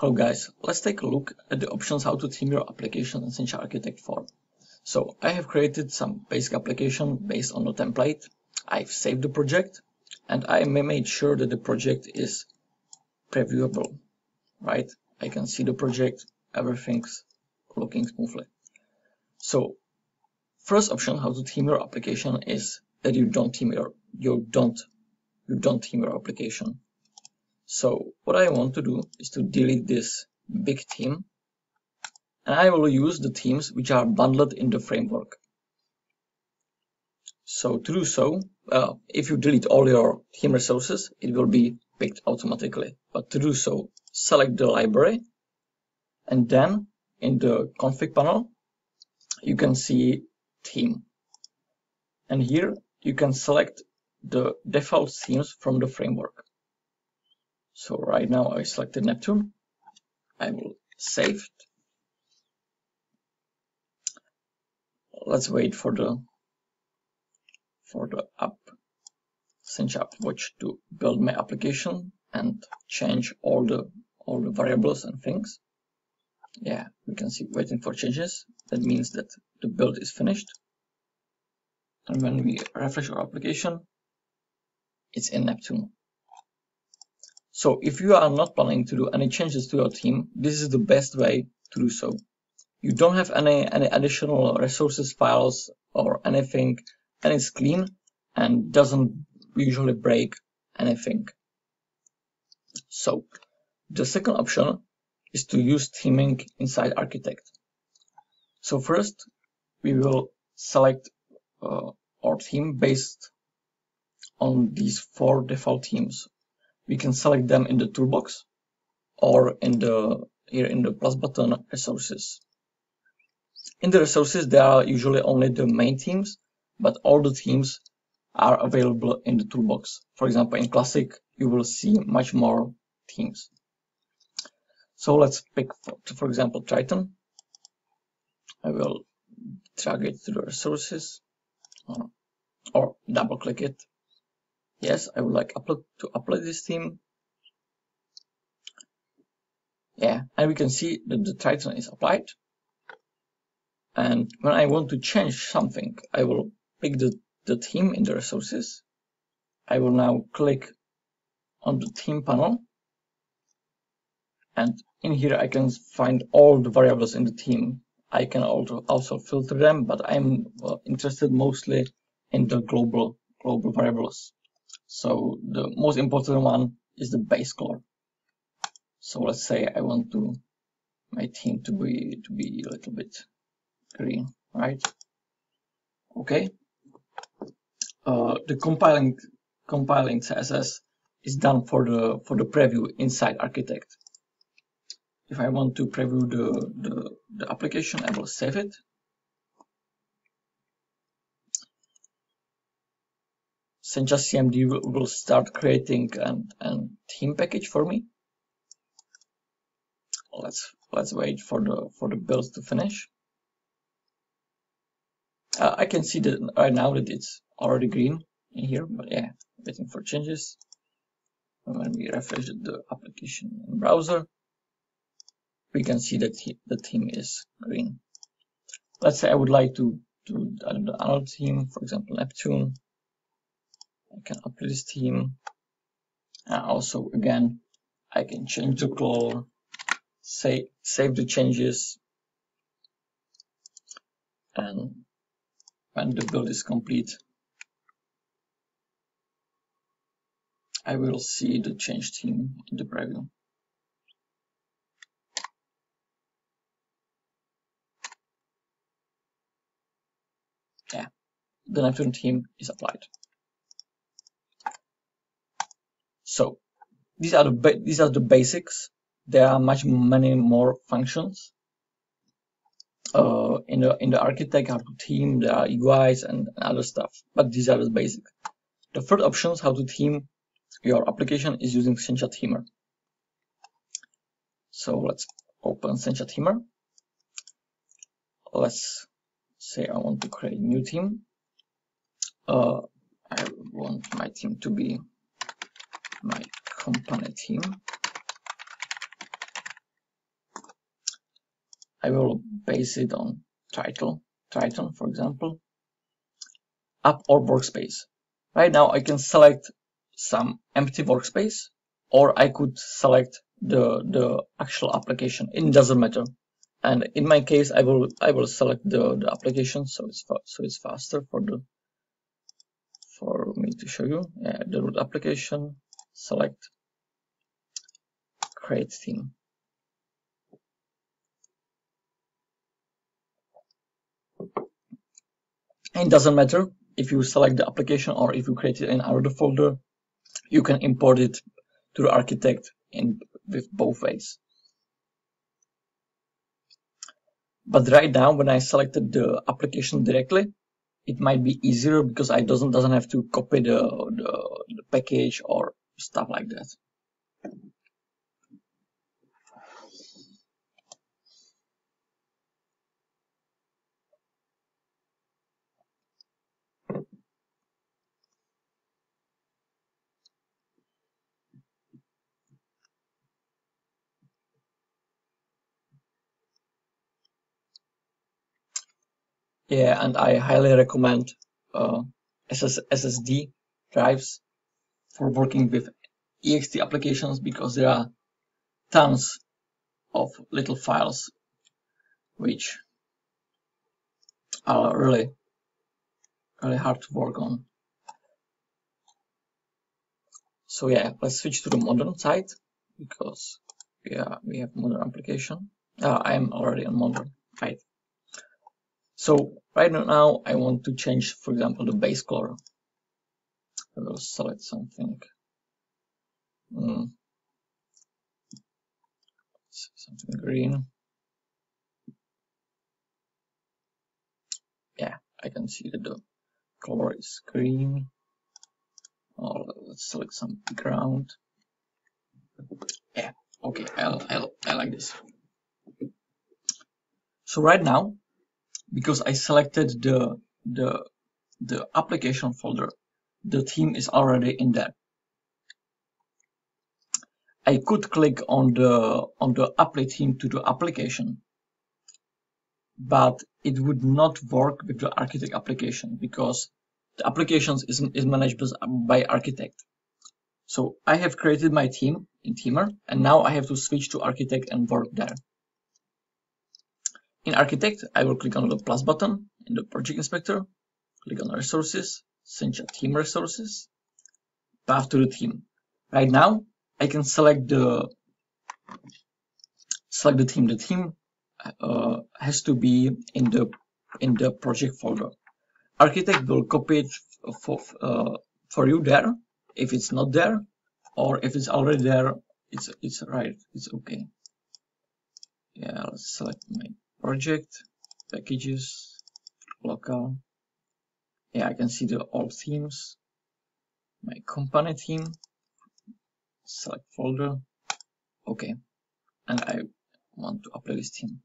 Hello guys, let's take a look at the options how to theme your application in Sencha Architect 4. So I have created some basic application based on the template. I've saved the project and I made sure that the project is previewable, right? I can see the project, everything's looking smoothly. So first option how to theme your application is that you don't theme your you don't you don't theme your application so what I want to do is to delete this big theme and I will use the themes which are bundled in the framework. So to do so, uh, if you delete all your theme resources, it will be picked automatically. But to do so, select the library and then in the config panel, you can see theme. And here you can select the default themes from the framework. So right now I selected Neptune. I will save it. Let's wait for the for the app Sencha App Watch to build my application and change all the all the variables and things. Yeah, we can see waiting for changes. That means that the build is finished. And when we refresh our application, it's in Neptune. So if you are not planning to do any changes to your team, this is the best way to do so. You don't have any, any additional resources files or anything and it's clean and doesn't usually break anything. So the second option is to use theming inside Architect. So first we will select uh, our theme based on these four default themes we can select them in the toolbox or in the here in the plus button resources. In the resources, there are usually only the main themes, but all the themes are available in the toolbox. For example, in Classic, you will see much more themes. So let's pick, for, for example, Triton. I will drag it to the resources or, or double click it yes I would like upload to upload this theme. Yeah and we can see that the Triton is applied. And when I want to change something I will pick the, the theme in the resources. I will now click on the theme panel. And in here I can find all the variables in the theme. I can also also filter them but I'm uh, interested mostly in the global global variables so the most important one is the base color. So let's say I want to my theme to be to be a little bit green, right? Okay. Uh, the compiling compiling CSS is done for the for the preview inside Architect. If I want to preview the, the, the application, I will save it Sencha CMD will, will start creating an, an theme package for me. Let's let's wait for the for the build to finish. Uh, I can see that right now that it's already green in here, but yeah, waiting for changes. When we refresh the application in browser, we can see that the theme is green. Let's say I would like to do another theme, for example, Neptune. I can upload this theme. And also, again, I can change the color, say, save the changes, and when the build is complete, I will see the changed theme in the preview. Yeah, the Neptune theme is applied. So these are the these are the basics. There are much many more functions uh, in the in the architect, how to theme, there are UIs and, other stuff. But these are the basic. The third option options how to theme your application is using Sencha Themer. So let's open Sencha Themer. Let's say I want to create a new team. Uh, I want my team to be my company theme I will base it on title, Triton, for example, app or workspace. Right now I can select some empty workspace or I could select the, the actual application. It doesn't matter. And in my case, I will I will select the, the application so it's so it's faster for the for me to show you. Yeah, the root application, select create theme. it doesn't matter if you select the application or if you create it in another folder, you can import it to the architect in with both ways. But right now, when I selected the application directly, it might be easier because I doesn't doesn't have to copy the, the, the package or stuff like that. Yeah, and I highly recommend uh, SS SSD drives for working with ext applications because there are tons of little files which are really really hard to work on. So yeah, let's switch to the modern side because yeah we have modern application. Uh, I am already on modern, right? So right now I want to change, for example, the base color. I will select something. Mm. Something green. Yeah, I can see that the color is green. Oh, let's select some background. Yeah, okay, I'll, I'll, I like this. So right now because I selected the, the, the application folder, the theme is already in there. I could click on the on the apply theme to the application, but it would not work with the architect application because the applications is, is managed by architect. So I have created my theme in Themer and now I have to switch to architect and work there. In Architect, I will click on the plus button in the Project Inspector, click on Resources, Sencha team Resources, path to the team. Right now, I can select the select the team. The team uh, has to be in the in the project folder. Architect will copy it for uh, for you there. If it's not there, or if it's already there, it's it's right. It's okay. Yeah, let's select my project, packages, local. Yeah, I can see the all themes, my company theme, select folder. Okay, and I want to upload this theme.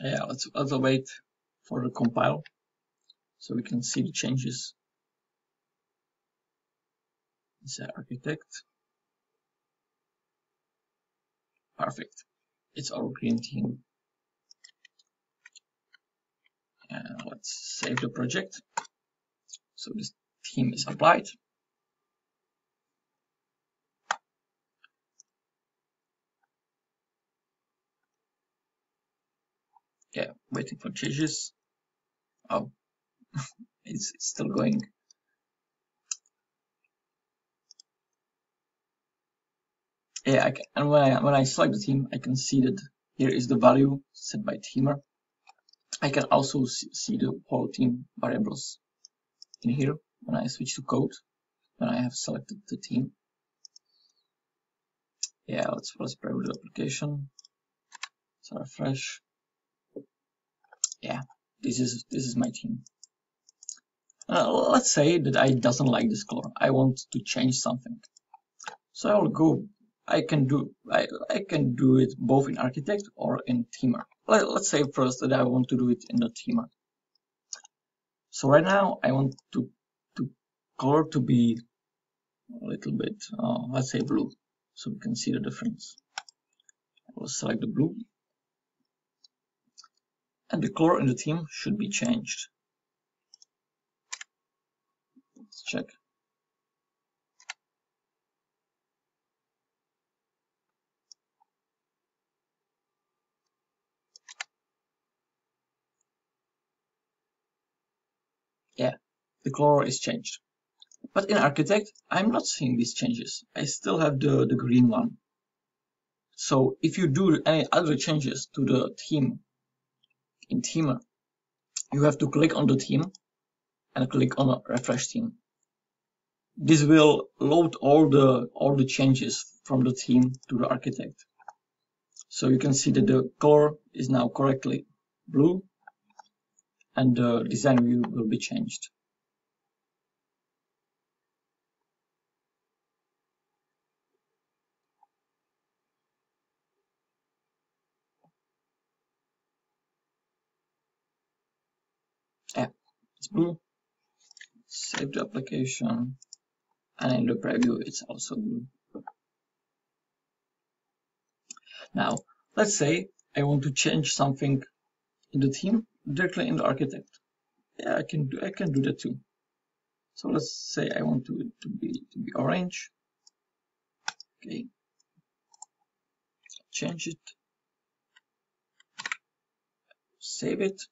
Yeah, let's, let's wait for the compile so we can see the changes. It's architect. Perfect. It's our green team. And let's save the project. So this theme is applied. Yeah, waiting for changes. Oh, it's, it's still going. Yeah, I can, and when I, when I select the theme, I can see that here is the value set by Themer. I can also see the whole theme variables in here when I switch to code, when I have selected the theme. Yeah, let's, let's the application. So refresh. Yeah, this is this is my theme. Uh, let's say that I doesn't like this color. I want to change something. So I will go I can do I, I can do it both in architect or in themer. Let, us say first that I want to do it in the themer. So right now I want to to color to be a little bit uh, let's say blue so we can see the difference. I will select the blue and the color in the theme should be changed. Let's check. Yeah, the color is changed. But in Architect, I'm not seeing these changes. I still have the, the green one. So if you do any other changes to the theme in Themer, you have to click on the theme and click on refresh theme. This will load all the all the changes from the theme to the architect. So you can see that the color is now correctly blue and the design view will be changed. Yeah, it's blue. Save the application and in the preview it's also blue. Now, let's say I want to change something in the theme directly in the architect. Yeah, I can do I can do that too. So let's say I want to to be to be orange. Okay. Change it. Save it.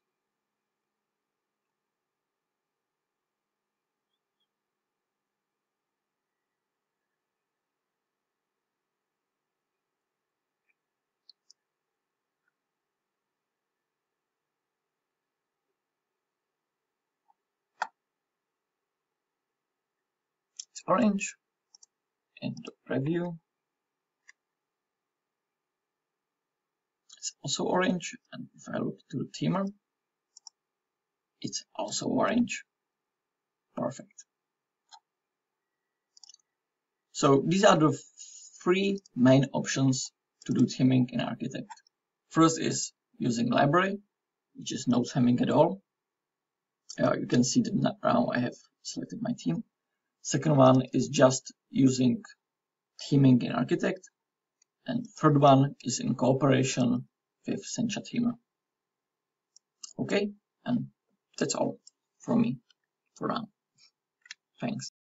Orange. And preview. It's also orange. And if I look to the themer it's also orange. Perfect. So these are the three main options to do theming in Architect. First is using library which is no theming at all. Uh, you can see that now I have selected my theme Second one is just using theming in Architect. And third one is in cooperation with Sencha Themer. Okay, and that's all from me for now. Thanks.